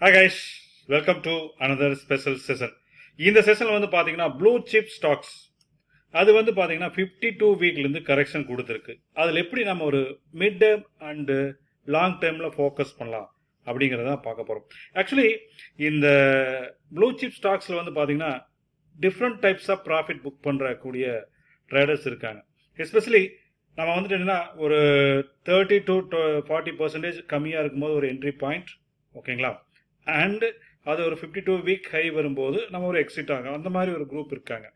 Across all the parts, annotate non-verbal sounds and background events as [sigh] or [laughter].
Hi guys welcome to another special session இந்த session வந்து பார்த்தீங்கன்னா ப்ளூ சிப் ஸ்டாக்ஸ் அது வந்து பார்த்தீங்கன்னா ஃபிஃப்டி டூ வீக்லேருந்து கரெக்ஷன் கொடுத்துருக்கு. அதில் எப்படி நம்ம ஒரு மிட் டேம் அண்டு லாங் டேர்மில் ஃபோக்கஸ் பண்ணலாம் அப்படிங்கிறத பார்க்க போகிறோம் ஆக்சுவலி இந்த ப்ளூ சிப் ஸ்டாக்ஸில் வந்து பார்த்தீங்கன்னா different types of profit book பண்ணுறக்கூடிய traders இருக்காங்க. எஸ்பெஷலி நம்ம வந்துட்டு என்னன்னா ஒரு தேர்ட்டி டு ஃபார்ட்டி பர்சன்டேஜ் கம்மியாக இருக்கும்போது ஒரு என்ட்ரி பாயிண்ட் ஓகேங்களா அண்டு அது ஒரு ஃபிஃப்டி டூ வீக் ஹை வரும்போது நம்ம ஒரு எக்ஸிட் ஆகும். அந்த மாதிரி ஒரு குரூப் இருக்காங்க.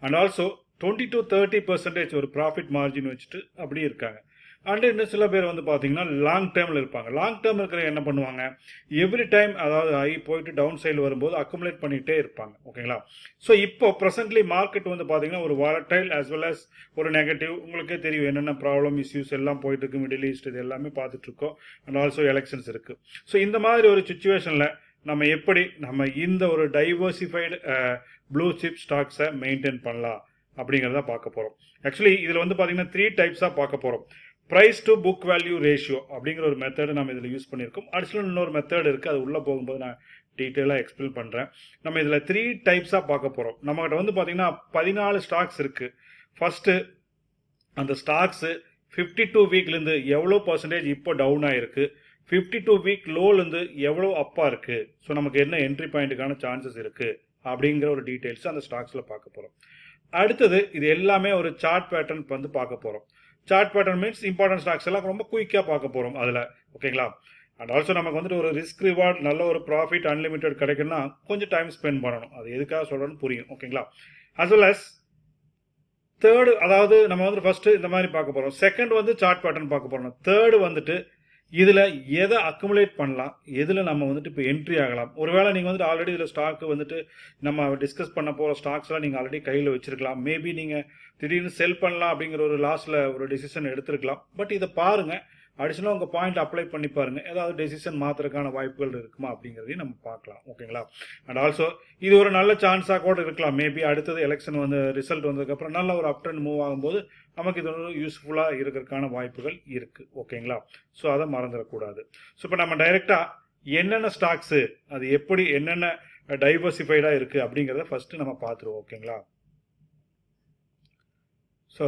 And also twenty to thirty percentage ஒரு ப்ராஃபிட் மார்ஜின் வச்சுட்டு அப்படியே இருக்காங்க. அண்டு இன்னும் சில பேர் வந்து பார்த்தீங்கன்னா லாங் டேர்மில் இருப்பாங்க. லாங் டேர்ம் இருக்கிற என்ன பண்ணுவாங்க? எவ்ரி டைம் அதாவது ஹை போயிட்டு டவுன் சைடில் வரும்போது அக்குமுலேட் பண்ணிகிட்டே இருப்பாங்க. ஓகேங்களா ஸோ இப்போ ப்ரெசென்ட்லி மார்க்கெட் வந்து பார்த்தீங்கன்னா ஒரு வாலட்டைல் அஸ் வெல் அஸ் ஒரு நெகட்டிவ் உங்களுக்கே தெரியும் என்னென்ன ப்ராப்ளம் இஷ்யூஸ் எல்லாம் போயிட்டு இருக்கு மிடில் ஈஸ்ட் இது எல்லாமே பார்த்துட்ருக்கோம் அண்ட் ஆல்சோ எலெக்ஷன்ஸ் இருக்குது ஸோ இந்த மாதிரி ஒரு சுச்சுவேஷனில் நம்ம எப்படி நம்ம இந்த ஒரு டைவர்சிஃபைடு ப்ளூ சிப் ஸ்டாக்ஸை மெயின்டைன் பண்ணலாம்? அப்படிங்கிறத பார்க்க போகிறோம் ஆக்சுவலி இதில் வந்து பார்த்தீங்கன்னா த்ரீ டைப்ஸாக பார்க்க போகிறோம் price to book value ratio அப்படிங்கிற ஒரு மெத்தடு நம்ம இதில் யூஸ் பண்ணியிருக்கோம். அடிஷனல் இன்னொரு மெத்தட் இருக்குது அது உள்ளே போகும்போது நான் டீட்டெயிலாக எக்ஸ்பிளைன் பண்ணுறேன் நம்ம இதில் த்ரீ டைப்ஸாக பார்க்க போகிறோம் நம்மகிட்ட வந்து பார்த்தீங்கன்னா பதினாலு ஸ்டாக்ஸ் இருக்குது ஃபஸ்ட்டு அந்த ஸ்டாக்ஸு ஃபிஃப்டி டூ வீக்லேருந்து எவ்வளோ பர்சன்டேஜ் இப்போ டவுன் ஆகிருக்கு ஃபிஃப்டி டூ வீக் லோலேருந்து எவ்வளோ அப்பா இருக்குது ஸோ நமக்கு என்ன என்ட்ரி பாயிண்ட்டுக்கான சான்சஸ் இருக்குது அப்படிங்கிற ஒரு டீட்டெயில்ஸ் அந்த ஸ்டாக்ஸில் பார்க்க போகிறோம் அடுத்தது இது எல்லாமே ஒரு சார்ட் பேட்டர்ன் வந்து பார்க்க போகிறோம் chart pattern means important stocks எல்லாம் ரொம்ப குயிக்காக பார்க்க போகிறோம் அதில். ஓகேங்களா அண்ட் ஆல்சோ நமக்கு வந்துட்டு ஒரு ரிஸ்க் ரிவார்ட் நல்ல ஒரு ப்ராஃபிட் அன்லிமிட்டெட் கிடைக்குன்னா கொஞ்சம் டைம் ஸ்பெண்ட் பண்ணணும். அது எதுக்காக சொல்கிறேன்னு புரியும். ஓகேங்களா அஸ் வெல் அஸ் தேர்டு அதாவது நம்ம வந்து ஃபர்ஸ்ட் இந்த மாதிரி பார்க்க போகிறோம் செகண்ட் வந்து சார்ட் பேட்டர்ன் பார்க்க போகிறோம் தேர்டு வந்துட்டு இதில் எதை அக்குமுலேட் பண்ணலாம்? எதில் நம்ம வந்துட்டு இப்போ என்ட்ரி ஆகலாம்? ஒருவேளை நீங்கள் வந்துட்டு ஆல்ரெடி இதில் ஸ்டாக்கு வந்துட்டு நம்ம டிஸ்கஸ் பண்ண போகிற ஸ்டாக்ஸ்லாம் நீங்கள் ஆல்ரெடி கையில் வச்சுருக்கலாம். மேபி நீங்கள் திடீர்னு செல் பண்ணலாம் அப்படிங்கிற ஒரு லாஸ்ட்டில் ஒரு டெசிஷன் எடுத்திருக்கலாம். பட் இதை பாருங்கள் அடிஷனலாக உங்கள் பாயிண்ட் அப்ளை பண்ணி பாருங்க. ஏதாவது டெசிஷன் மாற்றுறதுக்கான வாய்ப்புகள் இருக்குமா அப்படிங்கிறதையும் நம்ம பார்க்கலாம். ஓகேங்களா அண்ட் ஆல்சோ இது ஒரு நல்ல சான்ஸாக கூட இருக்கலாம். மேபி அடுத்தது எலெக்ஷன் வந்து ரிசல்ட் வந்ததுக்கப்புறம் நல்ல ஒரு அப் ட்ரெண்ட் மூவ் ஆகும்போது நமக்கு இது ஒரு யூஸ்ஃபுல்லாக இருக்கிறதுக்கான வாய்ப்புகள் இருக்குது ஓகேங்களா ஸோ அதை மறந்துடக்கூடாது. ஸோ இப்போ நம்ம டைரெக்டாக என்னென்ன ஸ்டாக்ஸு அது எப்படி என்னென்ன டைவர்சிஃபைடாக இருக்குது அப்படிங்கிறத ஃபஸ்ட்டு நம்ம பார்த்துருவோம். ஓகேங்களா ஸோ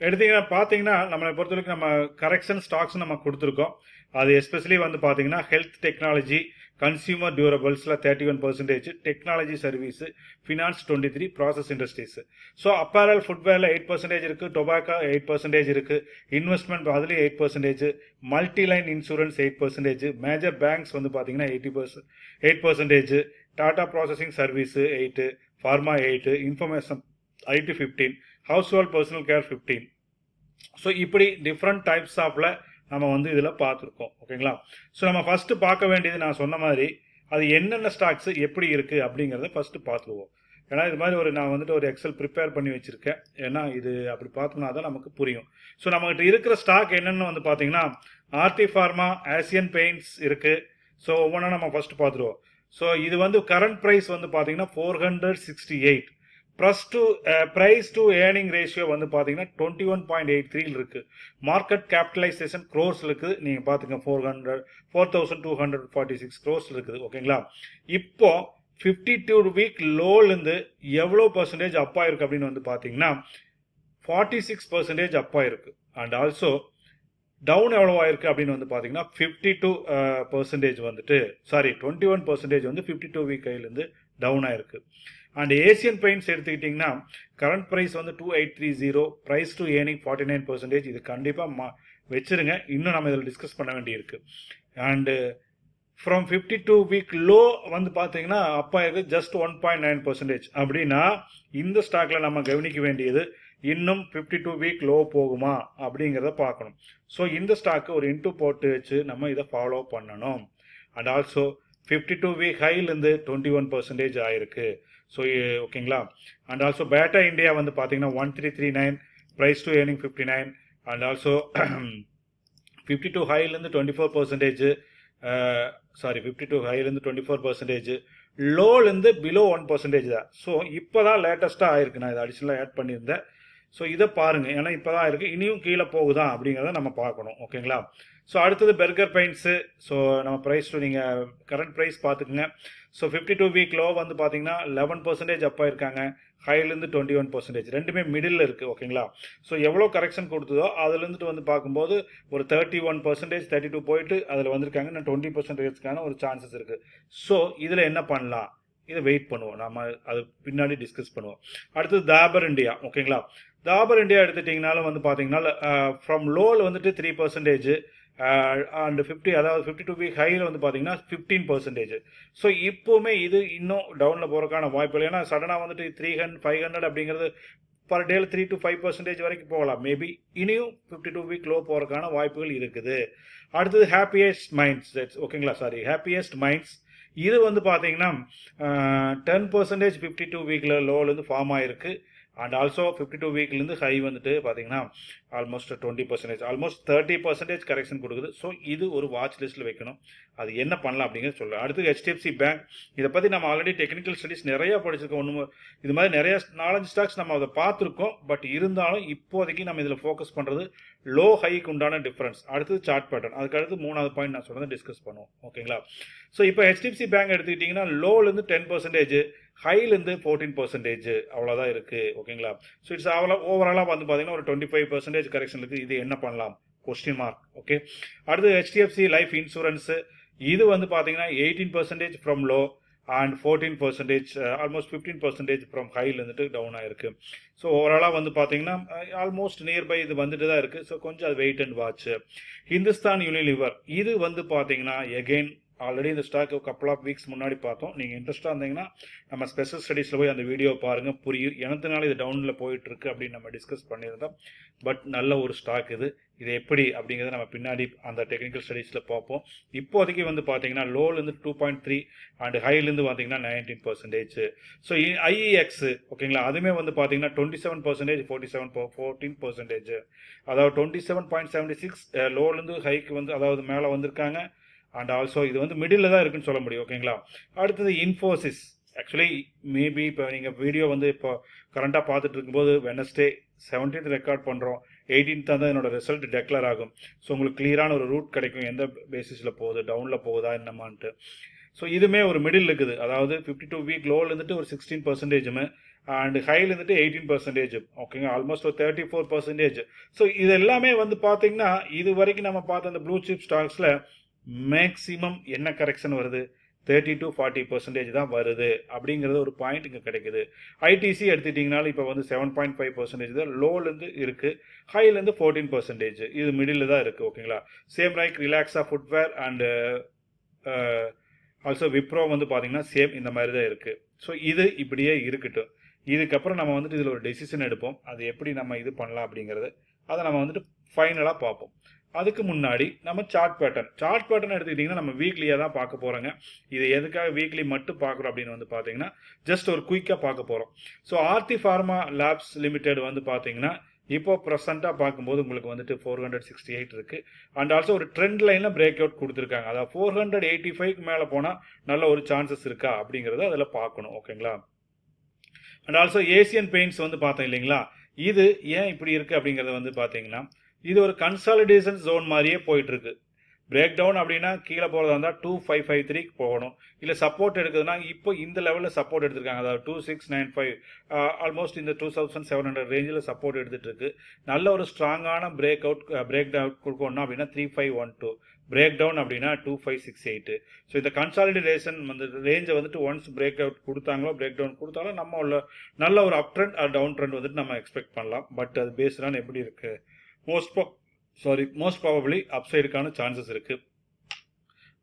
எடுத்தீங்கன்னா பார்த்தீங்கன்னா நம்மளை பொறுத்தவரைக்கும் நம்ம கரெக்ஷன் ஸ்டாக்ஸ் நம்ம கொடுத்துருக்கோம். அது எஸ்பெஷலி வந்து பார்த்தீங்கன்னா health technology consumer டியூரபிள்ஸில் thirty one percentage technology service finance twenty three process industries so apparel ஃபுட்வேரில் eight percentage இருக்குது டொபாக்கோ எயிட் பர்சன்டேஜ் இருக்குது இன்வெஸ்ட்மெண்ட் அதுலேயும் eight percentage multi line insurance eight percentage major banks வந்து பார்த்தீங்கன்னா eighty percent eight percentage data processing service eight pharma eight information IT fifteen household personal care fifteen so இப்படி different types ஆஃப்ல நம்ம வந்து இதில் பார்த்துருக்கோம். ஓகேங்களா? ஸோ நம்ம ஃபஸ்ட்டு பார்க்க வேண்டியது நான் சொன்ன மாதிரி அது என்னென்ன ஸ்டாக்ஸ் எப்படி இருக்குது அப்படிங்கிறத ஃபஸ்ட்டு பார்த்துருவோம். ஏன்னா இது மாதிரி ஒரு நான் வந்துட்டு ஒரு எக்ஸல் ப்ரிப்பேர் பண்ணி வச்சுருக்கேன். ஏன்னா இது அப்படி பார்த்தோம்னா தான் நமக்கு புரியும். ஸோ நம்மகிட்ட இருக்கிற ஸ்டாக் என்னென்னு வந்து பார்த்தீங்கன்னா ஆர்டி ஃபார்மா ஆசியன் பெயிண்ட்ஸ் இருக்குது ஸோ ஒவ்வொன்றா நம்ம ஃபஸ்ட்டு பார்த்துருவோம். ஸோ இது வந்து கரண்ட் ப்ரைஸ் வந்து பார்த்தீங்கன்னா four hundred sixty eight plus two price to earning ratio வந்து பார்த்தீங்கன்னா டுவெண்ட்டி ஒன் பாயிண்ட் எயிட் த்ரீல இருக்கு. மார்க்கெட் கேபிட்டலைசேஷன் க்ரோஸ் இருக்குது. நீங்கள் பார்த்துங்க four hundred four thousand two hundred forty six cross இருக்குது. ஓகேங்களா இப்போ ஃபிஃப்டி டூ வீக் லோலேருந்து எவ்வளோ பர்சன்டேஜ் அப் ஆயிருக்கு அப்படின்னு வந்து பார்த்தீங்கன்னா ஃபார்ட்டி சிக்ஸ் பர்சன்டேஜ் அப் ஆயிருக்கு. அண்ட் ஆல்சோ டவுன் எவ்வளோ ஆயிருக்கு அப்படின்னு வந்து பார்த்தீங்கன்னா ஃபிஃப்டி டூ பர்சன்டேஜ் வந்துட்டு சாரி டுவெண்ட்டி ஒன் பர்சன்டேஜ் வந்து ஃபிஃப்டி டூ வீக் கையிலேருந்து டவுன் ஆயிருக்கு. அண்ட் ஏசியன் பெயிண்ட்ஸ் எடுத்துக்கிட்டிங்கன்னா கரண்ட் ப்ரைஸ் வந்து two eight three zero price to earning forty nine percentage இது கண்டிப்பாக மா வச்சுருங்க. இன்னும் நம்ம இதில் டிஸ்கஸ் பண்ண வேண்டியிருக்கு. And from fifty two week low வந்து பார்த்தீங்கன்னா அப்பா இருக்குது just one point nine percentage அப்படின்னா இந்த ஸ்டாக்கில் நம்ம கவனிக்க வேண்டியது இன்னும் ஃபிஃப்டி டூ வீக் லோ போகுமா? அப்படிங்கிறத பார்க்கணும். ஸோ இந்த ஸ்டாக்கு ஒரு இன்ட்டு போட்டு வச்சு நம்ம இதை ஃபாலோ பண்ணணும். And also fifty two week ஹைலேருந்து twenty one percentage ஆயிருக்கு ஸோ ஓகேங்களா அண்ட் ஆல்சோ பேட்டா இந்தியா வந்து பார்த்தீங்கன்னா one three three nine price to earning fifty nine and also fifty two ஹைலேருந்து twenty four percentage sorry fifty two ஹைலேருந்து twenty four percentage லோலேருந்து below one percentage தான். So இப்போ தான் லேட்டஸ்ட்டாக ஆயிருக்கு. நான் இதை அடிஷனலாக ஆட் பண்ணியிருந்தேன். ஸோ இதை பாருங்கள் ஏன்னா இப்போ தான் இருக்குது இனியும் கீழே போகுதா அப்படிங்கிறத நம்ம பார்க்கணும். ஓகேங்களா? ஸோ அடுத்தது பெர்கர் பெயிண்ட்ஸு ஸோ நம்ம ப்ரைஸ் நீங்கள் கரண்ட் ப்ரைஸ் பார்த்துக்குங்க. So fifty two week low வந்து பார்த்தீங்கன்னா லெவன் பர்சன்டேஜ் அப் ஆயிருக்காங்க. ஹைலேருந்து டுவெண்ட்டி ஒன் பர்சன்டேஜ் ரெண்டுமே மிடில் இருக்குது ஓகேங்களா? ஸோ எவ்வளோ கரெக்ஷன் கொடுத்ததோ அதுலேருந்துட்டு வந்து பார்க்கும்போது ஒரு thirty one percentage thirty two போயிட்டு அதில் வந்திருக்காங்க. நான் டுவெண்ட்டி பர்சன்டேஜ்க்கான ஒரு சான்சஸ் இருக்குது ஸோ இதில் என்ன பண்ணலாம்? இதை வெயிட் பண்ணுவோம். நம்ம அது பின்னாடி டிஸ்கஸ் பண்ணுவோம். அடுத்தது தாபர் இண்டியா ஓகேங்களா? தாபர் இந்தியா எடுத்துட்டிங்கனாலும் வந்து பார்த்தீங்கன்னா ஃப்ரம் லோவில் வந்துட்டு த்ரீ பர்சன்டேஜ் அண்ட் ஃபிஃப்டி அதாவது ஃபிஃப்டி டூ வீக் ஹையில் வந்து பார்த்தீங்கன்னா ஃபிஃப்டீன் பர்சன்டேஜ் ஸோ இப்போவுமே இது இன்னும் டவுனில் போகிறதுக்கான வாய்ப்பு இல்லை. ஏன்னா சடனாக வந்துட்டு த்ரீ ஹண்ட்ரட் ஃபைவ் ஹண்ட்ரட் அப்படிங்கிறது பர் டேல த்ரீ டு ஃபைவ் பர்சன்டேஜ் வரைக்கும் போகலாம். மேபி இனியும் ஃபிஃப்டி டூ வீக் லோ போகிறதுக்கான வாய்ப்புகள் இருக்குது. அடுத்தது ஹாப்பியஸ்ட் மைண்ட்ஸ் தட்ஸ் ஓகேங்களா சாரி ஹாப்பியஸ்ட் மைண்ட்ஸ் இது வந்து பார்த்தீங்கன்னா டென் பர்சன்டேஜ் ஃபிஃப்டி டூ வீக்கில் லோலேருந்து ஃபார்ம் ஆயிருக்கு. அண்ட் ஆல்சோ ஃபிஃப்டி டூ வீக்லேருந்து ஹை வந்துட்டு பார்த்தீங்கன்னா almost twenty percentage almost thirty percentage correction கொடுக்குது. ஸோ இது ஒரு வாட்ச் லிஸ்ட்டில் வைக்கணும். அது என்ன பண்ணலாம் அப்படிங்கிறது சொல்லலாம் அடுத்து ஹெச்டிஎஃப்சி பேங்க் இதை பற்றி நம்ம ஆல்ரெடி டெக்னிக்கல் ஸ்டடிஸ் நிறையா படிச்சிருக்கோம். ஒன்று இது மாதிரி நிறைய நாலஞ்சு ஸ்டாக்ஸ் நம்ம அதை பார்த்துருக்கோம். பட் இருந்தாலும் இப்போதைக்கு நம்ம இதில் ஃபோக்கஸ் பண்ணுறது லோ ஹைக்கு உண்டான டிஃப்ரென்ஸ் அடுத்தது சார்ட் பேட்டர்ன் அதுக்கு அடுத்து மூணாவது பாயிண்ட் நான் சொல்கிறத டிஸ்கஸ் பண்ணுவோம். ஓகேங்களா ஸோ இப்போ ஹெச்டிஎஃப்சி பேங்க் எடுத்துக்கிட்டிங்கன்னா லோலேருந்து டென் பர்சன்டேஜ் ஹைலேருந்து ஃபோர்டீன் பர்சன்டேஜ் அவ்வளோதான் இருக்குது ஓகேங்களா ஸோ இட்ஸ் அவ்வளோ ஓவராலாக வந்து பார்த்தீங்கன்னா ஒரு டுவெண்ட்டி ஃபைவ் பர்சன்டேஜ் கரெக்ஷன் இருக்குது இது என்ன பண்ணலாம்? கொஸ்டின் மார்க் ஓகே அடுத்து ஹெச்டிஎஃப்சி லைஃப் இன்சூரன்ஸு இது வந்து பார்த்தீங்கன்னா eighteen percentage from low and fourteen percentage almost fifteen percentage from ஹைலேருந்துட்டு down ஆயிருக்கு. ஸோ ஓவராலாக வந்து பார்த்தீங்கன்னா ஆல்மோஸ்ட் uh, நியர்பை இது வந்துட்டு தான் இருக்குது ஸோ கொஞ்சம் அது wait and watch Hindustan Unilever இது வந்து பார்த்தீங்கன்னா எகெயின் ஆல்ரெடி இந்த ஸ்டாக் கப்பல் ஆஃப் வீக்ஸ் முன்னாடி பார்த்தோம். நீங்கள் இன்ட்ரெஸ்ட்டாக இருந்தீங்கன்னா நம்ம ஸ்பெஷல் ஸ்டடீஸில் போய் அந்த வீடியோ பாருங்கள் புரியும். எனத்துனால இது டவுனில் போயிட்டு இருக்கு அப்படின்னு நம்ம டிஸ்கஸ் பண்ணியிருந்தோம். பட் நல்ல ஒரு ஸ்டாக் இது. இது எப்படி அப்படிங்கிறத நம்ம பின்னாடி அந்த டெக்னிக்கல் ஸ்டடீஸில் பார்ப்போம். இப்போதைக்கு வந்து பார்த்தீங்கன்னா லோலேருந்து டூ பாயிண்ட் த்ரீ அண்ட் ஹைலேருந்து பார்த்தீங்கன்னா நைன்டீன் பர்சன்டேஜ் ஸோ ஐஇஎக்ஸ் ஓகேங்களா அதுவுமே வந்து பார்த்தீங்கன்னா twenty seven percentage forty seven fourteen percentage அதாவது twenty seven point seventy six லோலேருந்து ஹைக்கு வந்து அதாவது மேலே வந்திருக்காங்க. அண்ட் ஆல்சோ இது வந்து மிடில் தான் இருக்குன்னு சொல்ல முடியும் ஓகேங்களா அடுத்தது இன்ஃபோசிஸ் ஆக்சுவலி மேபி இப்போ நீங்கள் வீடியோ வந்து இப்போ கரண்ட்டாக பார்த்துட்டு இருக்கும்போது வெனஸ்டே செவன்டீன்த் ரெக்கார்ட் பண்ணுறோம் எயிட்டீன்த் தான் என்னோட ரிசல்ட் டெக்ளேர் ஆகும். ஸோ உங்களுக்கு கிளியரான ஒரு ரூட் கிடைக்கும் எந்த பேசிஸில் போகுது டவுனில் போகுதா என்னமான்ட்டு. ஸோ இதுவுமே ஒரு மிடில் இருக்குது. அதாவது ஃபிஃப்டி டூ வீக் லோவில் இருந்துட்டு ஒரு சிக்ஸ்டீன் பர்சன்டேஜுமே அண்ட் ஹையில் இருந்துட்டு எயிட்டீன் பர்சன்டேஜ் ஓகேங்க ஆல்மோஸ்ட் ஒரு தேர்ட்டி ஃபோர் பர்சன்டேஜ் ஸோ இது எல்லாமே வந்து பார்த்தீங்கன்னா இது வரைக்கும் நம்ம பார்த்த அந்த ப்ளூ சிப் ஸ்டாக்ஸில் மேக்ஸிமம் என்ன கரெக்ஷன் வருது? தேர்ட்டி டு ஃபார்ட்டி பர்சன்டேஜ் தான் வருது. அப்படிங்கிறது ஒரு பாயிண்ட் இங்கே கிடைக்குது. ஐடிசி எடுத்துட்டிங்கனாலும் இப்போ வந்து செவன் பாயிண்ட் ஃபைவ் பர்சன்டேஜ் தான் லோலேருந்து இருக்குது ஹைலேருந்து ஃபோர்டீன் பர்சன்டேஜ் இது மிடில் தான் இருக்குது ஓகேங்களா சேம் லைக் ரிலாக்ஸாக ஃபுட்வேர் அண்டு ஆல்சோ விப்ரோ வந்து பார்த்தீங்கன்னா சேம் இந்த மாதிரி தான் இருக்குது ஸோ இது இப்படியே இருக்கட்டும். இதுக்கப்புறம் நம்ம வந்துட்டு இதில் ஒரு டெசிஷன் எடுப்போம். அது எப்படி நம்ம இது பண்ணலாம் அப்படிங்கிறது அதை நம்ம வந்துட்டு ஃபைனலாக பார்ப்போம். அதுக்கு முன்னாடி நம்ம சார்ட் பேட்டர்ன் சார்ட் பேட்டர்ன் எடுத்துக்கிட்டிங்கன்னா நம்ம வீக்லியாக தான் பார்க்க போகிறோங்க இது எதுக்காக வீக்லி மட்டும் பார்க்குறோம் அப்படின்னு வந்து பார்த்தீங்கன்னா ஜஸ்ட் ஒரு குயிக்காக பார்க்க போகிறோம் so Aarti pharma labs limited வந்து பார்த்தீங்கன்னா இப்போ ப்ரெசென்ட்டாக பார்க்கும்போது உங்களுக்கு வந்துட்டு ஃபோர் ஹண்ட்ரட் சிக்ஸ்டி எயிட் இருக்குது அண்ட் ஆல்சோ ஒரு ட்ரெண்ட் லைனில் பிரேக் அவுட் கொடுத்துருக்காங்க. அதாவது ஃபோர் ஹண்ட்ரட் எயிட்டி ஃபைவ்க்கு மேலே போனால் நல்ல ஒரு சான்சஸ் இருக்கா அப்படிங்கிறத அதில் பார்க்கணும். ஓகேங்களா அண்ட் ஆல்சோ ஏசியன் பெயிண்ட்ஸ் வந்து பார்த்தோம் இல்லைங்களா? இது ஏன் இப்படி இருக்குது அப்படிங்கிறத வந்து பார்த்தீங்கன்னா இது ஒரு கன்சாலிடேஷன் ஜோன் மாதிரியே போயிட்டு இருக்கு பிரேக் டவுன் அப்படின்னா கீழே போகிறதா இருந்தால் டூ ஃபைவ் ஃபைவ் த்ரீக்கு போகணும். இல்லை சப்போர்ட் எடுக்குதுன்னா இப்போ இந்த லெவலில் சப்போர்ட் எடுத்திருக்காங்க. அதாவது two six nine five almost இந்த டூ தௌசண்ட் செவன் ஹண்ட்ரட் ரேஞ்சில் சப்போர்ட் எடுத்துகிட்டு இருக்கு நல்ல ஒரு ஸ்ட்ராங்கான பிரேக் அவுட் பிரேக் டவுன் கொடுக்கணும் அப்படின்னா three five one two break down அப்படின்னா two five six eight so இந்த கன்சாலிடேஷன் வந்து ரேஞ்சை வந்துட்டு ஒன்ஸ் பிரேக் அவுட் கொடுத்தாங்களோ பிரேக் டவுன் கொடுத்தாலும் நம்ம உள்ள நல்ல ஒரு அப் ட்ரெண்ட் டவுன் ட்ரெண்ட் வந்துட்டு நம்ம எக்ஸ்பெக்ட் பண்ணலாம். பட் அது பேஸ்டான எப்படி இருக்குது மோஸ்ட் சாரி மோஸ்ட் ப்ராபப்ளி அப்சைடுக்கான சான்சஸ் இருக்குது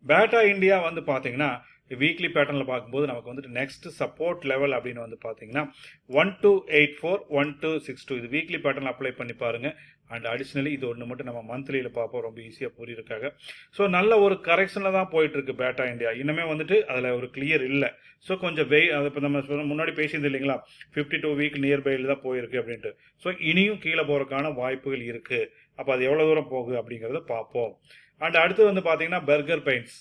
பேட்டா இந்தியா வந்து பார்த்தீங்கன்னா வீக்லி பேட்டர்னில் பார்க்கும்போது நமக்கு வந்துட்டு நெக்ஸ்ட் சப்போர்ட் லெவல் அப்படின்னு வந்து பார்த்தீங்கன்னா one two eight four one two six two இது வீக்லி பேட்டர்னில் அப்ளை பண்ணி பாருங்கள் அண்ட் அடிஷ்னலி இது ஒன்று மட்டும் நம்ம மந்த்லியில் பார்ப்போம். ரொம்ப ஈஸியாக புரியிருக்காங்க ஸோ நல்ல ஒரு கரெக்ஷனில் தான் போயிட்டுருக்கு பேட்டா இந்தியா இன்னுமே வந்துட்டு அதில் ஒரு கிளியர் இல்லை. ஸோ கொஞ்சம் வெய் அதை இப்போ நம்ம முன்னாடி பேசியது இல்லைங்களா? ஃபிஃப்டி டூ வீக் நியர்பையில் தான் போயிருக்கு அப்படின்ட்டு. ஸோ இனியும் கீழே போகிறதுக்கான வாய்ப்புகள் இருக்குது அப்போ அது எவ்வளோ தூரம் போகுது அப்படிங்கிறத பார்ப்போம். அண்ட் அடுத்து வந்து பார்த்தீங்கன்னா பர்கர் பெயிண்ட்ஸ்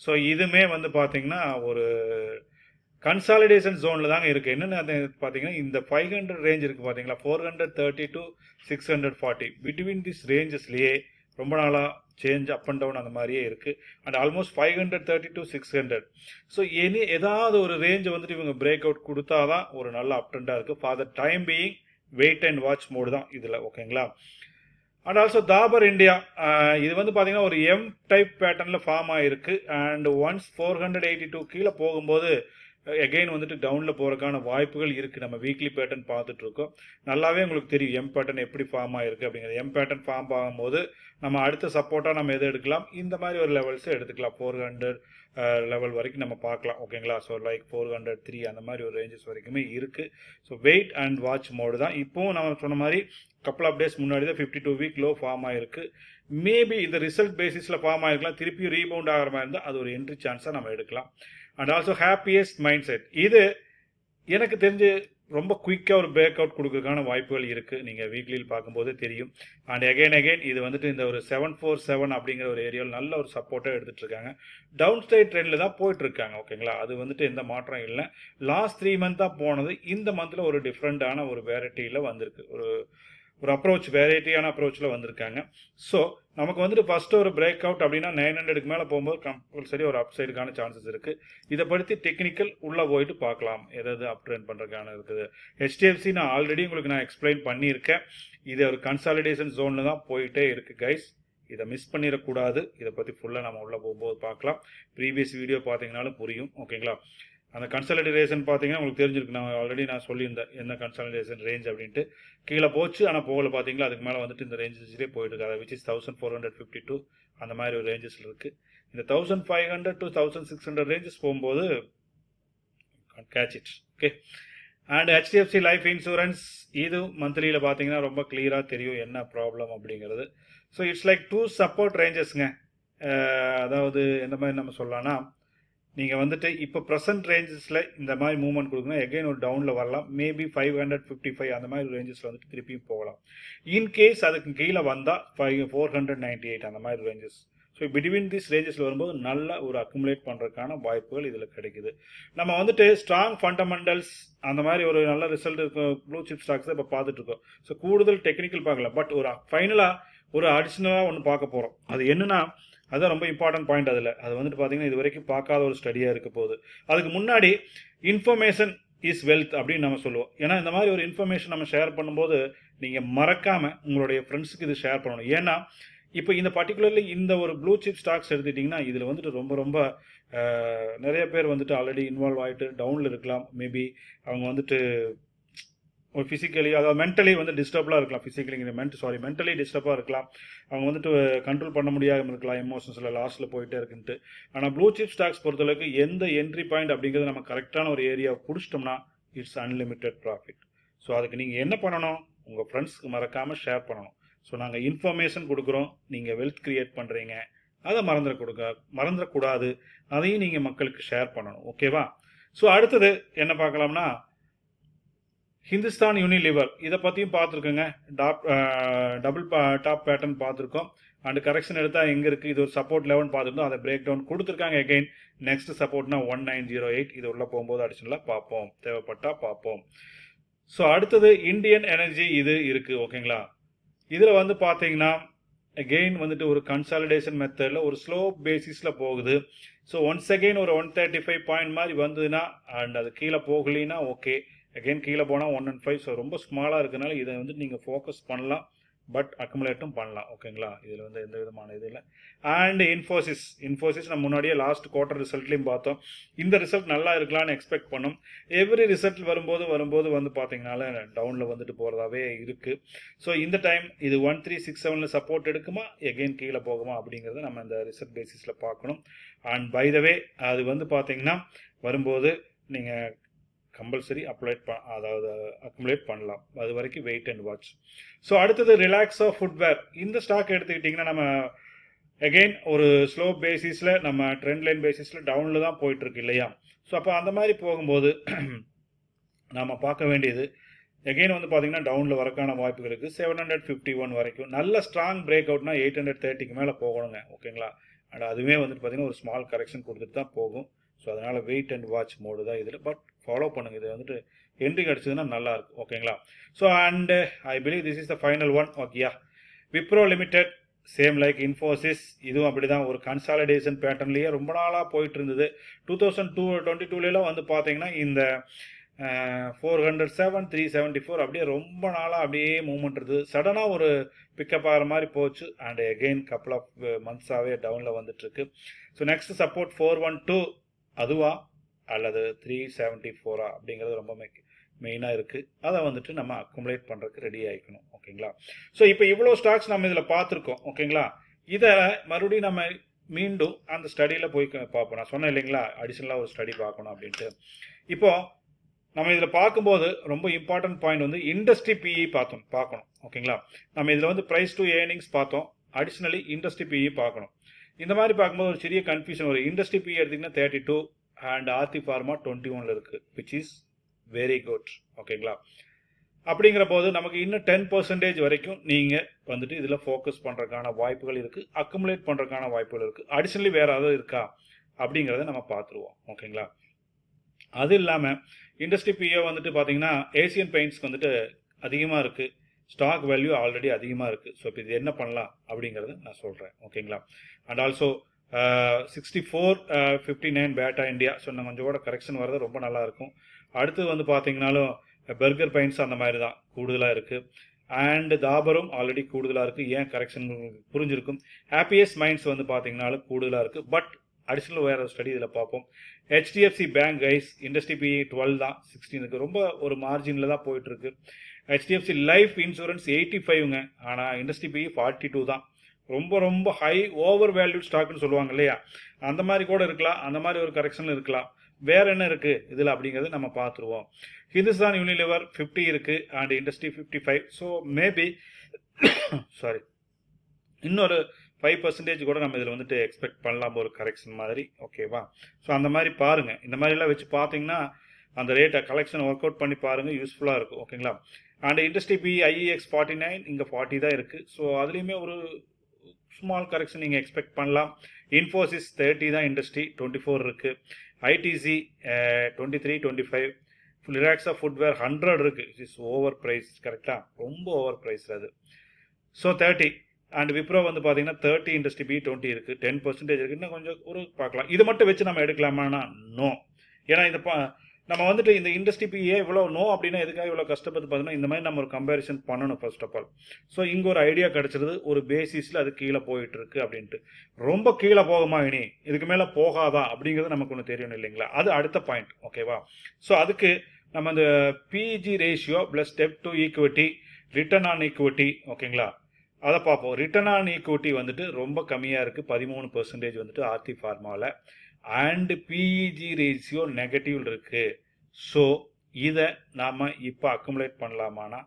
ஸோ இதுமே வந்து பார்த்தீங்கன்னா ஒரு கன்சாலிடேஷன் ஜோனில் தாங்க இருக்குது என்னென்னு பார்த்தீங்கன்னா இந்த ஃபைவ் ஹண்ட்ரட் ரேஞ்ச் இருக்குது பார்த்தீங்களா four hundred thirty to six hundred forty between this ரேஞ்சஸ்லேயே ரொம்ப நாளாக சேஞ்ச் அப் அண்ட் டவுன் அந்த மாதிரியே இருக்குது and almost five hundred thirty to six hundred so any ஏதாவது ஒரு ரேஞ்சை வந்துட்டு இவங்க பிரேக் அவுட் கொடுத்தா தான் ஒரு நல்ல அப் ட்ரெண்டாக இருக்குது for the time being wait and watch mode தான் இதில் ஓகேங்களா அண்ட் ஆல்சோ தாபர் இந்தியா இது வந்து பார்த்தீங்கன்னா ஒரு எம் டைப் பேட்டர்னில் ஃபார்ம் ஆகிருக்கு and once four hundred eighty two கீழே போகும்போது எகெயின் வந்துட்டு டவுனில் போகிறதுக்கான வாய்ப்புகள் இருக்குது நம்ம வீக்லி பேட்டர்ன் பார்த்துட்ருக்கோம் நல்லாவே உங்களுக்கு தெரியும் எம் பேட்டர்ன் எப்படி ஃபார்ம் ஆகிருக்கு அப்படிங்கிறது. எம் பேட்டர்ன் ஃபார்ம் ஆகும்போது நம்ம அடுத்த சப்போர்ட்டாக நம்ம எது எடுக்கலாம்? இந்த மாதிரி ஒரு லெவல்ஸை எடுத்துக்கலாம். ஃபோர் ஹண்ட்ரட் லெவல் வரைக்கும் நம்ம பார்க்கலாம். ஓகேங்களா so like four hundred three அந்த மாதிரி ஒரு ரேஞ்சஸ் வரைக்குமே இருக்குது so wait and watch mode தான். இப்போவும் நம்ம சொன்ன மாதிரி கப்பல் ஆஃப் டேஸ் முன்னாடி தான் fifty two week low form ஆயிருக்கு மேபி இந்த ரிசல்ட் பேசிஸில் ஃபார்ம் ஆகிருக்கலாம் திருப்பியும் ரீபவுண்ட் ஆகிற மாதிரி இருந்தால் அது ஒரு என்ட்ரி சான்ஸாக நம்ம எடுக்கலாம். And also Happiest Mind set இது எனக்கு தெரிஞ்சு ரொம்ப குயிக்காக ஒரு பிரேக் அவுட் கொடுக்கறதுக்கான வாய்ப்புகள் இருக்குது நீங்கள் வீக்லியில் பார்க்கும்போது தெரியும். அண்ட் அகைன் அகைன் இது வந்துட்டு இந்த ஒரு செவன் ஃபோர் செவன் அப்படிங்கிற ஒரு ஏரியாவில் நல்ல ஒரு சப்போர்ட்டாக எடுத்துகிட்டு இருக்காங்க டவுன் ஸ்டைட் ட்ரெண்டில் தான் போயிட்டுருக்காங்க ஓகேங்களா அது வந்துட்டு எந்த மாற்றம் இல்லை. லாஸ்ட் த்ரீ மந்த்தாக போனது இந்த மந்தில் ஒரு டிஃப்ரெண்ட்டான ஒரு வெரைட்டியில் வந்திருக்கு. ஒரு ஒரு அப்ரோச் வெரைட்டியான அப்ரோச்சில் வந்திருக்காங்க. ஸோ நமக்கு வந்துட்டு ஃபஸ்ட்டு ஒரு பிரேக் அவுட் அப்படின்னா நைன் ஹண்ட்ரடுக்கு மேலே போகும்போது கம்பல்சரி ஒரு அப் சைடுக்கான சான்சஸ் இருக்குது இதை பற்றி டெக்னிக்கல் உள்ளே போயிட்டு பார்க்கலாம். எதாவது அப் ட்ரெண்ட் பண்ணுறதுக்கான இருக்குது ஹெச்டிஎஃப்சி நான் ஆல்ரெடி உங்களுக்கு நான் எக்ஸ்பிளைன் பண்ணியிருக்கேன். இது ஒரு கன்சாலிடேஷன் ஜோனில் தான் போயிட்டே இருக்குது கைஸ் இதை மிஸ் பண்ணிடக்கூடாது. இதை பற்றி ஃபுல்லாக நம்ம உள்ளே போகும்போது பார்க்கலாம். ப்ரீவியஸ் வீடியோ பார்த்தீங்கனாலும் புரியும். ஓகேங்களா அந்த கன்சாலிடேஷன் பார்த்தீங்கன்னா உங்களுக்கு தெரிஞ்சிருக்கு நான் ஆல்ரெடி நான் சொல்லியிருந்தேன் என்ன கன்சாலிடேஷன் ரேஞ்ச் அப்படின்ட்டு. கீழே போச்சு ஆனால் போகல பார்த்தீங்களா? அதுக்கு மேலே வந்துட்டு இந்த ரேஞ்சஸ்லேயே போயிட்டு இருக்கு அதை which is thousand four hundred fifty two அந்த மாதிரி ஒரு ரேஞ்சஸில் இருக்குது இந்த thousand five hundred to thousand six hundred ranges போகும்போது catch it okay and HDFC Life Insurance இது மந்த்லியில் பார்த்தீங்கன்னா ரொம்ப கிளியராக தெரியும் என்ன ப்ராப்ளம் அப்படிங்கிறது. So it's like two support ரேஞ்சஸ்ங்க அதாவது எந்த மாதிரி நம்ம சொல்லலாம்னா நீங்கள் வந்துட்டு இப்போ ப்ரெசன்ட் ரேஞ்சஸில் இந்த மாதிரி மூவ்மெண்ட் கொடுக்குன்னா எகைன் ஒரு டவுனில் வரலாம். Maybe five hundred fifty five அந்த மாதிரி ரேஞ்சஸில் வந்துட்டு திருப்பியும் போகலாம். இன்கேஸ் அதுக்கு கீழே வந்தால் five four hundred ninety eight அந்த மாதிரி ரேஞ்சஸ் ஸோ பிட்வீன் திஸ் ரேஞ்சஸில் வரும்போது நல்ல ஒரு அக்குமுலேட் பண்ணுறதுக்கான வாய்ப்புகள் இதில் கிடைக்குது. நம்ம வந்துட்டு ஸ்ட்ராங் ஃபண்டமெண்டல்ஸ் அந்த மாதிரி ஒரு நல்ல ரிசல்ட் இருக்கும் ப்ளூ சிப் ஸ்டாக்ஸ் இப்போ பார்த்துட்டு இருக்கோம். ஸோ கூடுதல் டெக்னிக்கல் பார்க்கல. பட் ஒரு ஃபைனலாக ஒரு அடிஷ்னலாக ஒன்று பார்க்க போகிறோம் அது என்னன்னா அதுதான் ரொம்ப இம்பார்ட்டன்ட் பாயிண்ட் அதில். அது வந்துட்டு பார்த்தீங்கன்னா இது வரைக்கும் பார்க்காத ஒரு ஸ்டடியாக இருக்க போகுது. அதுக்கு முன்னாடி இன்ஃபர்மேஷன் இஸ் வெல்த் அப்படின்னு நம்ம சொல்லுவோம். ஏன்னா இந்த மாதிரி ஒரு இன்ஃபர்மேஷன் நம்ம ஷேர் பண்ணும்போது நீங்கள் மறக்காமல் உங்களுடைய ஃப்ரெண்ட்ஸுக்கு இது ஷேர் பண்ணணும். ஏன்னா இப்போ இந்த பர்டிகுலர்லி இந்த ஒரு ப்ளூ சிப் ஸ்டாக்ஸ் எடுத்துட்டிங்கன்னா இதில் வந்துட்டு ரொம்ப ரொம்ப நிறைய பேர் வந்துட்டு ஆல்ரெடி இன்வால்வ் ஆகிட்டு டவுனில் இருக்கலாம். மேபி அவங்க வந்துட்டு ஒரு ஃபிசிக்கலி அதாவது மென்டலி வந்து டிஸ்டர்பாக இருக்கலாம். ஃபிசிக்கலிங்க மென்ட் சாரி மென்டலி டிஸ்டர்பாக இருக்கலாம். அவங்க வந்துட்டு கண்ட்ரோல் பண்ண முடியாமல் இருக்கலாம் எமோஷன்ஸில் லாஸ்ட்டில் போயிட்டே இருக்குன்ட்டு. ஆனால் ப்ளூ சிப் ஸ்டாக்ஸ் பொறுத்தளவுக்கு எந்த என்ட்ரி பாயிண்ட் அப்படிங்கிறது நம்ம கரெக்டான ஒரு ஏரியா பிடிச்சிட்டோம்னா இட்ஸ் அன்லிமிட்டெட் ப்ராஃபிட் ஸோ அதுக்கு நீங்கள் என்ன பண்ணணும்? உங்கள் ஃப்ரெண்ட்ஸ்க்கு மறக்காமல் ஷேர் பண்ணணும். ஸோ நாங்கள் இன்ஃபர்மேஷன் கொடுக்குறோம். நீங்கள் வெல்த் கிரியேட் பண்ணுறீங்க அதை மறந்துட கொடுக்க மறந்துடக்கூடாது அதையும் நீங்கள் மக்களுக்கு ஷேர் பண்ணணும். ஓகேவா ஸோ அடுத்தது என்ன பார்க்கலாம்னா ஹிந்துஸ்தான் யூனிலிவர் இதை பற்றியும் பார்த்துருக்கோங்க. டாப் டபுள் டாப் பேட்டர்ன் பார்த்துருக்கோம். அண்ட் கரெக்ஷன் எடுத்தால் எங்கே இருக்குது இது ஒரு சப்போர்ட் லெவன் பார்த்துருந்தோம். அதை பிரேக் டவுன் கொடுத்துருக்காங்க எகைன் நெக்ஸ்ட் சப்போர்ட்னா ஒன் நைன் ஜீரோ எயிட் இது உள்ளே போகும்போது அடிஷனலாக பார்ப்போம். தேவைப்பட்டால் பார்ப்போம். ஸோ அடுத்தது இந்தியன் எனர்ஜி இது இருக்குது ஓகேங்களா இதில் வந்து பார்த்தீங்கன்னா அகெயின் வந்துட்டு ஒரு கன்சாலிடேஷன் மெத்தடில் ஒரு ஸ்லோ பேசிஸில் போகுது. ஸோ ஒன்ஸ் அகெயின் ஒரு ஒன் தேர்ட்டி ஃபைவ் பாயிண்ட் மாதிரி வந்ததுன்னா அண்ட் அது கீழே போகலின்னா ஓகே அகெயின் கீழே போனால் ஒன் அண்ட் ஃபைவ் ஸோ ரொம்ப ஸ்மாலாக இருக்கனால இதை வந்து நீங்கள் ஃபோக்கஸ் பண்ணலாம். பட் அக்குமுலேட்டும் பண்ணலாம். ஓகேங்களா இதில் வந்து எந்த விதமான இது இல்லை. அண்ட் இன்ஃபோசிஸ் இன்ஃபோசிஸ் நம்ம முன்னாடியே லாஸ்ட் குவார்டர் ரிசல்ட்லையும் பார்த்தோம். இந்த ரிசல்ட் நல்லா இருக்கலாம்னு எக்ஸ்பெக்ட் பண்ணோம். எவ்ரி ரிசல்ட் வரும்போது வரும்போது வந்து பார்த்தீங்கனால டவுனில் வந்துட்டு போகிறதாவே இருக்குது ஸோ இந்த டைம் இது ஒன் த்ரீ சிக்ஸ் செவனில் சப்போர்ட் எடுக்குமா? எகெயின் கீழே போகுமா? அப்படிங்கிறத நம்ம இந்த ரிசல்ட் பேசிஸில் பார்க்கணும். அண்ட் பை த வே அது வந்து பார்த்தீங்கன்னா வரும்போது நீங்கள் கம்பல்சரி அப்ளை ப அதாவது அக்குமுலேட் பண்ணலாம். அது வரைக்கும் வெயிட் அண்ட் வாட்ச் ஸோ அடுத்தது ரிலாக்ஸாக ஃபுட்வேர் இந்த ஸ்டாக் எடுத்துக்கிட்டிங்கன்னா நம்ம அகெயின் ஒரு ஸ்லோ பேசிஸில் நம்ம ட்ரெண்ட் லைன் பேசிஸில் டவுனில் தான் போயிட்டுருக்கு இல்லையா? ஸோ அப்போ அந்த மாதிரி போகும்போது [clears throat] நாம் பார்க்க வேண்டியது எகெயின் வந்து பார்த்தீங்கன்னா டவுனில் வரக்கான வாய்ப்புகள் இருக்குது செவன் ஹண்ட்ரட் ஃபிஃப்டி ஒன் வரைக்கும். நல்ல ஸ்ட்ராங் பிரேக் அவுட்னா எயிட் ஹண்ட்ரட் தேர்ட்டிக்கு மேலே போகணுங்க ஓகேங்களா அண்ட் அதுவே வந்துட்டு பார்த்தீங்கன்னா ஒரு ஸ்மால் கரெக்ஷன் கொடுத்துட்டு தான் போகும். ஸோ அதனால் வெயிட் அண்ட் வாட்ச் மோடு தான் இதில். பட் ஃபாலோ பண்ணுங்கள் இது வந்துட்டு என்ட்ரி கிடச்சதுன்னா நல்லா இருக்கும். ஓகேங்களா so and I believe this is the final one ஓகேயா Wipro limited same like Infosys இதுவும் அப்படி தான் ஒரு கன்சாலிடேஷன் பேட்டர்ன்லேயே ரொம்ப நாளாக போயிட்டு இருந்தது டூ தௌசண்ட் டூ டுவெண்ட்டி டூலாம் வந்து பார்த்தீங்கன்னா இந்த four hundred seven three seventy four அப்படியே ரொம்ப நாளாக அப்படியே மூவ்மெண்ட் இருந்தது. சடனாக ஒரு பிக்கப் ஆகிற மாதிரி போச்சு. அண்ட் எகெயின் கப்புள் ஆஃப் மந்த்ஸாகவே டவுனில் வந்துட்டுருக்கு. So next support four one two அதுவா அல்லது த்ரீ செவன்ட்டி ஃபோரா அப்படிங்கிறது ரொம்ப மெயினாக இருக்குது அதை வந்துட்டு நம்ம அக்குமுலேட் பண்ணுறதுக்கு ரெடி ஆகிக்கணும் ஓகேங்களா? ஸோ இப்போ இவ்வளோ ஸ்டாக்ஸ் நம்ம இதில் பார்த்துருக்கோம். ஓகேங்களா? இதை மறுபடியும் நம்ம மீண்டும் அந்த ஸ்டடியில் போய் பார்ப்போம். நான் சொன்னேன் இல்லைங்களா? அடிஷ்னலாக ஒரு ஸ்டடி பார்க்கணும் அப்படின்ட்டு. இப்போது நம்ம இதில் பார்க்கும்போது ரொம்ப இம்பார்ட்டன்ட் பாயிண்ட் வந்து இண்டஸ்ட்ரி பிஇ பார்த்தோம் பார்க்கணும். ஓகேங்களா? நம்ம இதில் வந்து ப்ரைஸ் டு ஏர்னிங்ஸ் பார்த்தோம். அடிஷ்னலி இண்டஸ்ட்ரி பிஇ பார்க்கணும். இந்த மாதிரி பார்க்கும்போது ஒரு சிறிய கன்ஃபியூஷன் வரும். இண்டஸ்ட்ரி பி எடுத்திங்கன்னா thirty two and Aarti pharma twenty ஒனில் இருக்குது விச் இஸ் வெரி குட் ஓகேங்களா அப்படிங்கிற போது நமக்கு இன்னும் டென் பர்சன்டேஜ் வரைக்கும் நீங்கள் வந்துட்டு இதில் ஃபோக்கஸ் பண்ணுறதுக்கான வாய்ப்புகள் இருக்குது அக்குமுலேட் பண்ணுறதுக்கான வாய்ப்புகள் இருக்குது அடிஷ்னலி வேறு ஏதாவது இருக்கா? அப்படிங்கிறத நம்ம பார்த்துருவோம். ஓகேங்களா அது இல்லாமல் இண்டஸ்ட்ரி பிஏ வந்துட்டு பார்த்தீங்கன்னா ஏசியன் பெயிண்ட்ஸ்க்கு வந்துட்டு அதிகமாக இருக்குது ஸ்டாக் வேல்யூ ஆல்ரெடி அதிகமாக இருக்குது ஸோ இப்போ இது என்ன பண்ணலாம் அப்படிங்கிறத நான் சொல்கிறேன் ஓகேங்களா? And also sixty four fifty nine Bata India so நம்ம கொஞ்சம் கூட கரெக்ஷன் வர்றது ரொம்ப நல்லாயிருக்கும் அடுத்து வந்து பார்த்தீங்கனாலும் பெர்கர் பைன்ஸ் அந்த மாதிரி தான் கூடுதலாக இருக்குது அண்ட் தாபரும் ஆல்ரெடி கூடுதலாக இருக்குது ஏன் கரெக்ஷன் புரிஞ்சிருக்கும்? ஹாப்பியஸ்ட் மைண்ட்ஸ் வந்து பார்த்தீங்கனாலும் கூடுதலாக இருக்குது பட் அடிஷ்னல் வேறு ஸ்டடி இதில் பார்ப்போம் HDFC bank guys industry P twelve தான் சிக்ஸ்டீனுக்கு ரொம்ப ஒரு மார்ஜினில் தான் போயிட்டுருக்கு ஹெச்டிஎஃப்சி லைஃப் இன்சூரன்ஸ் எயிட்டி ஃபைவ்ங்க ஆனால் இண்டஸ்ட்ரி பி ஃபார்ட்டி டூ தான். ரொம்ப ரொம்ப ஹை ஓவர் வேல்யூட் ஸ்டாக்னு சொல்லுவாங்க இல்லையா? அந்த மாதிரி கூட இருக்கலாம். அந்த மாதிரி ஒரு கரெக்ஷன் இருக்கலாம். வேற என்ன இருக்குது இதில் அப்படிங்கிறது நம்ம பார்த்துருவோம். ஹிந்துஸ்தான் யூனிலிவர் ஃபிஃப்டி இருக்குது and industry fifty five so maybe sorry இன்னொரு ஃபைவ் பர்சன்டேஜ் கூட நம்ம இதில் வந்துட்டு எக்ஸ்பெக்ட் பண்ணலாம் ஒரு கரெக்ஷன் மாதிரி. ஓகேவா ஸோ அந்த மாதிரி பாருங்கள் இந்த மாதிரிலாம் வச்சு பார்த்தீங்கன்னா அந்த ரேட்டை கலெக்ஷன் ஒர்க் அவுட் பண்ணி பாருங்கள் யூஸ்ஃபுல்லாக இருக்கும். ஓகேங்களா and industry P IEX forty nine இங்கே ஃபார்ட்டி தான் இருக்குது ஸோ அதுலேயுமே ஒரு ஸ்மால் கரெக்ஷன் நீங்கள் எக்ஸ்பெக்ட் பண்ணலாம். இன்ஃபோசிஸ் தேர்ட்டி தான் இண்டஸ்ட்ரி டுவெண்ட்டி ஃபோர் இருக்குது ITC twenty three twenty five Relaxo footwear hundred இருக்குது இஸ் ஓவர் ப்ரைஸ் கரெக்டாக ரொம்ப ஓவர் ப்ரைஸ் அது. ஸோ தேர்ட்டி அண்ட் விப்ரோ வந்து பார்த்தீங்கன்னா தேர்ட்டி இண்டஸ்ட்ரி பி டுவெண்ட்டி இருக்குது டென் பர்சன்டேஜ் இருக்குது இன்னும் கொஞ்சம் ஒரு பார்க்கலாம். இது மட்டும் வச்சு நம்ம எடுக்கலாமானா நோ ஏன்னா இந்த நம்ம வந்துட்டு இந்த இண்டஸ்ட்ரி ஏன் இவ்வளோ நோ அப்படின்னா எதுக்காக இவ்வளோ கஷ்டப்பட்டு பார்த்தோன்னா இந்த மாதிரி நம்ம ஒரு கம்பேரிசன் பண்ணணும் ஃபர்ஸ்ட் ஆஃப் ஆல் ஸோ இங்கே ஒரு ஐடியா கிடச்சிருது ஒரு பேசிஸில் அது கீழே போயிட்டு இருக்கு அப்படின்ட்டு. ரொம்ப கீழே போகுமா இனி? இதுக்கு மேலே போகாதா? அப்படிங்கிறது நமக்கு ஒன்று தெரியணும் இல்லைங்களா? அது அடுத்த பாயிண்ட் ஓகேவா ஸோ அதுக்கு நம்ம இந்த PG ratio plus step to equity return on equity ஓகேங்களா அதை பார்ப்போம். ரிட்டர்ன் ஆன் ஈக்குவிட்டி வந்துட்டு ரொம்ப கம்மியாக இருக்குது பதிமூணு பர்சன்டேஜ் வந்துட்டு ஆர்த்தி ஃபார்மாவில் அண்ட் பிஇஜி ரேஷியோ நெகட்டிவ் இருக்குது ஸோ இதை நாம் இப்போ அக்குமுலேட் பண்ணலாமானா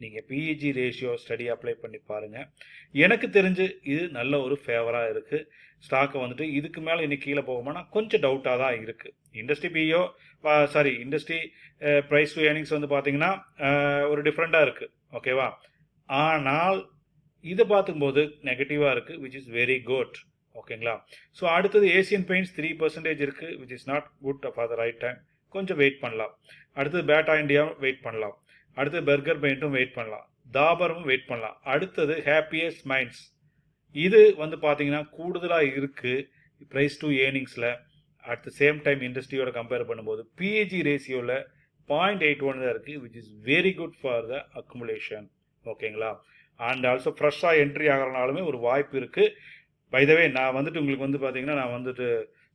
நீங்கள் பிஇஜி ரேஷியோ ஸ்டடி அப்ளை பண்ணி பாருங்கள் எனக்கு தெரிஞ்சு இது நல்ல ஒரு ஃபேவராக இருக்குது ஸ்டாக்கை வந்துட்டு இதுக்கு மேலே இன்னைக்கு கீழே போகுமானா கொஞ்சம் டவுட்டாக தான் இருக்குது industry PEO sorry industry price to earnings வந்து பார்த்தீங்கன்னா ஒரு டிஃப்ரெண்ட்டாக இருக்குது ஓகேவா ஆனால் இதை பார்த்துக்கும்போது நெகட்டிவாக இருக்குது விச் இஸ் வெரி குட் ஓகேங்களா? ஸோ அடுத்தது ஏசியன் பெயிண்ட்ஸ் த்ரீ பர்சன்டேஜ் இருக்குது which is not good for the right time கொஞ்சம் வெயிட் பண்ணலாம். அடுத்தது பேட்டா இண்டியாவும் வெயிட் பண்ணலாம். அடுத்தது பெர்கர் பெயிண்ட்டும் வெயிட் பண்ணலாம். தாபரும் வெயிட் பண்ணலாம். அடுத்தது ஹாப்பியஸ்ட் மைண்ட்ஸ் இது வந்து பார்த்தீங்கன்னா கூடுதலாக இருக்குது ப்ரைஸ் டு ஏர்னிங்ஸில் அட் த சேம் டைம் இண்டஸ்ட்ரியோட கம்பேர் பண்ணும்போது பிஏஜி ரேஷியோவில் பாயிண்ட் எயிட் ஒன் தான் இருக்குது which is very good for the accumulation ஓகேங்களா? அண்ட் ஆல்சோ ஃப்ரெஷ்ஷாக என்ட்ரி ஆகிறனாலுமே ஒரு வாய்ப்பு இருக்குது பைதவே நான் வந்துட்டு உங்களுக்கு வந்து பார்த்தீங்கன்னா நான் வந்துட்டு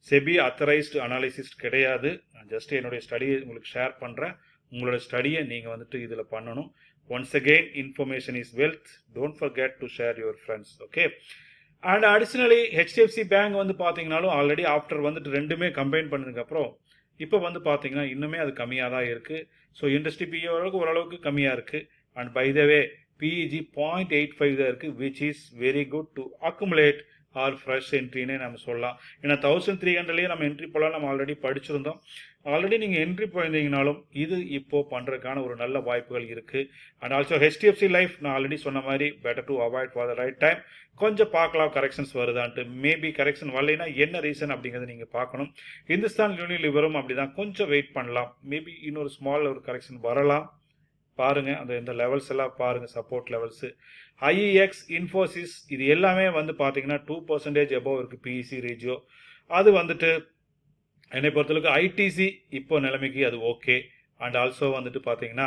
செபி அத்தரைஸ்டு அனாலிசிஸ்ட் கிடையாது. நான் ஜஸ்ட் என்னுடைய ஸ்டடியை உங்களுக்கு ஷேர் பண்ணுறேன் உங்களோட ஸ்டடியை நீங்கள் வந்துட்டு இதில் பண்ணணும். Once again information is wealth don't forget to share your friends okay and additionally HDFC bank வந்து பார்த்தீங்கனாலும் ஆல்ரெடி ஆஃப்டர் வந்துட்டு ரெண்டுமே கம்பைன் பண்ணதுக்கப்புறம் இப்போ வந்து பார்த்தீங்கன்னா இன்னுமே அது கம்மியாக தான் இருக்குது ஸோ இண்டஸ்ட்ரி பிஏ அளவுக்கு ஓரளவுக்கு கம்மியாக இருக்குது and by the way PEG point eight five தான் இருக்குது which is very good to accumulate or fresh என்ட்ரினே நம்ம சொல்லலாம். ஏன்னா தௌசண்ட் த்ரீ ஹண்ட்ரட்லேயே நம்ம என்ட்ரி போகலாம் நம்ம ஆல்ரெடி படிச்சிருந்தோம். ஆல்ரெடி நீங்கள் என்ட்ரி போயிருந்தீங்கனாலும் இது இப்போது பண்ணுறதுக்கான ஒரு நல்ல வாய்ப்புகள் இருக்குது அண்ட் ஆல்சோ ஹெச்டிஎஃப்சி லைஃப் நான் ஆல்ரெடி சொன்ன மாதிரி better to avoid for the right time கொஞ்சம் பார்க்கலாம் கரெக்ஷன்ஸ் வருதான்ட்டு. மேபி கரெக்ஷன் வரலைன்னா என்ன ரீசன் அப்படிங்கிறத நீங்கள் பார்க்கணும். இந்துஸ்தான் யூனிலிவரும் அப்படி தான் கொஞ்சம் வெயிட் பண்ணலாம். மேபி இன்னொரு ஸ்மால் ஒரு கரெக்ஷன் வரலாம். பாருங்கள் அந்த இந்த லெவல்ஸ் எல்லாம் பாருங்கள் சப்போர்ட் லெவல்ஸு ஐஇஎக்ஸ் இன்ஃபோசிஸ் இது எல்லாமே வந்து பார்த்தீங்கன்னா டூ பர்சன்டேஜ் எபோவ் இருக்குது பிஇசி ரேஜியோ அது வந்துட்டு என்னை பொறுத்தளவுக்கு ஐடிசி இப்போ நிலைமைக்கு அது ஓகே அண்ட் ஆல்சோ வந்துட்டு பார்த்தீங்கன்னா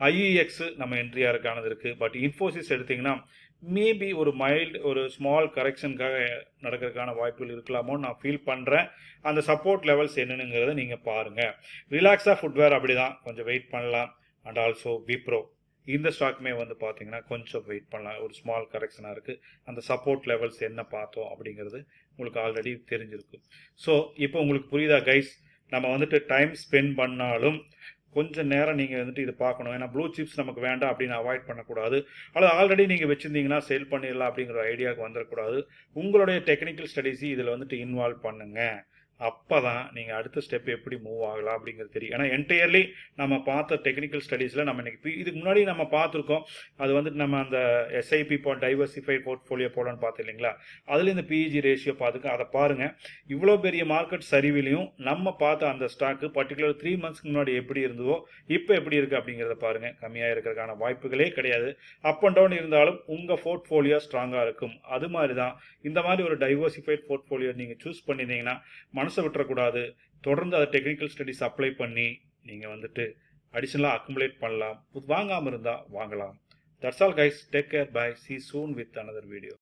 ஐஇஎக்ஸ் நம்ம என்ட்ரியாக இருக்கானது இருக்குது பட் இன்ஃபோசிஸ் எடுத்தீங்கன்னா மேபி ஒரு மைல்டு ஒரு ஸ்மால் கரெக்ஷனுக்காக நடக்கிறதுக்கான வாய்ப்புகள் இருக்கலாமோ நான் ஃபீல் பண்ணுறேன் அந்த சப்போர்ட் லெவல்ஸ் என்னென்னுங்கிறத நீங்கள் பாருங்கள் ரிலாக்ஸாக ஃபுட்வேர் அப்படி தான் கொஞ்சம் வெயிட் பண்ணலாம். அண்ட் ஆல்சோ விப்ரோ இந்த ஸ்டாக்குமே வந்து பார்த்தீங்கன்னா கொஞ்சம் வெயிட் பண்ணலாம். ஒரு ஸ்மால் கரெக்ஷனாக இருக்குது அந்த சப்போர்ட் லெவல்ஸ் என்ன பார்த்தோம் அப்படிங்கிறது உங்களுக்கு ஆல்ரெடி தெரிஞ்சிருக்கு ஸோ இப்போ உங்களுக்கு புரியுதா கைஸ் நம்ம வந்துட்டு டைம் ஸ்பெண்ட் பண்ணாலும் கொஞ்சம் நேரம் நீங்கள் வந்துட்டு இது பார்க்கணும். ஏன்னா ப்ளூ சிப்ஸ் நமக்கு வேண்டாம் அப்படின்னு அவாய்ட் பண்ணக்கூடாது. அல்லது ஆல்ரெடி நீங்கள் வச்சுருந்தீங்கன்னா சேல் பண்ணிடலாம் அப்படிங்கிற ஐடியாவுக்கு வந்துடக்கூடாது. உங்களுடைய டெக்னிக்கல் ஸ்டடீஸி இதில் வந்துட்டு இன்வால்வ் பண்ணுங்கள் அப்போ தான் நீங்கள் அடுத்த ஸ்டெப் எப்படி மூவ் ஆகலாம் அப்படிங்கிறது தெரியும். ஏன்னா என்டையர்லி நம்ம பார்த்த டெக்னிக்கல் ஸ்டடீஸில் நம்ம இன்னைக்கு இதுக்கு முன்னாடி நம்ம பார்த்துருக்கோம். அது வந்துட்டு நம்ம அந்த எஸ்ஐபி போ டைவர்சிஃபைட் போர்ட்ஃபோலியோ போலான்னு பார்த்து இல்லைங்களா? அதில் இந்த பிஇஜி ரேஷியோ பார்த்துக்க அதை பாருங்கள் இவ்வளோ பெரிய மார்க்கெட் சரிவிலையும் நம்ம பார்த்த அந்த ஸ்டாக்கு பர்டிகுலர் த்ரீ மந்த்ஸ்க்கு முன்னாடி எப்படி இருந்ததோ இப்போ எப்படி இருக்குது அப்படிங்கிறத பாருங்கள் கம்மியாக இருக்கிறதுக்கான வாய்ப்புகளே கிடையாது. அப் அண்ட் டவுன் இருந்தாலும் உங்கள் போர்ட்ஃபோலியோ ஸ்ட்ராங்காக இருக்கும். அது மாதிரி தான் இந்த மாதிரி ஒரு டைவர்சிஃபைட் போர்ட்ஃபோலியோ நீங்கள் சூஸ் பண்ணியிருந்தீங்கன்னா மனசு விட்டுறக்கூடாது. தொடர்ந்து அதை டெக்னிக்கல் ஸ்டடிஸ் அப்ளை பண்ணி நீங்கள் வந்துட்டு அடிஷனலாக அக்குமுலேட் பண்ணலாம். வாங்காமல் இருந்தால் வாங்கலாம். That's all guys take care bye see soon with another video